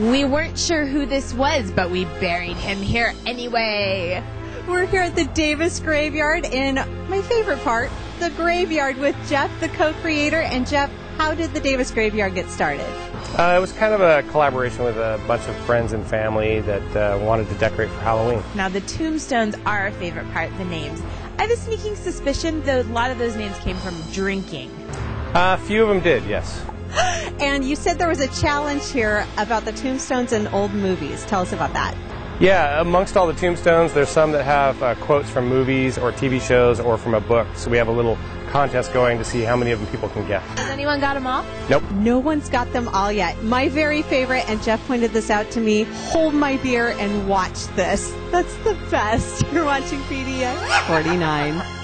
We weren't sure who this was, but we buried him here anyway. We're here at the Davis Graveyard in my favorite part, the graveyard with Jeff, the co-creator. And Jeff, how did the Davis Graveyard get started? Uh, it was kind of a collaboration with a bunch of friends and family that uh, wanted to decorate for Halloween. Now, the tombstones are our favorite part, the names. I have a sneaking suspicion that a lot of those names came from drinking. Uh, a few of them did, yes. And you said there was a challenge here about the tombstones in old movies. Tell us about that. Yeah, amongst all the tombstones, there's some that have uh, quotes from movies or TV shows or from a book. So we have a little contest going to see how many of them people can get. Has anyone got them all? Nope. No one's got them all yet. My very favorite, and Jeff pointed this out to me, hold my beer and watch this. That's the best. You're watching PDX 49.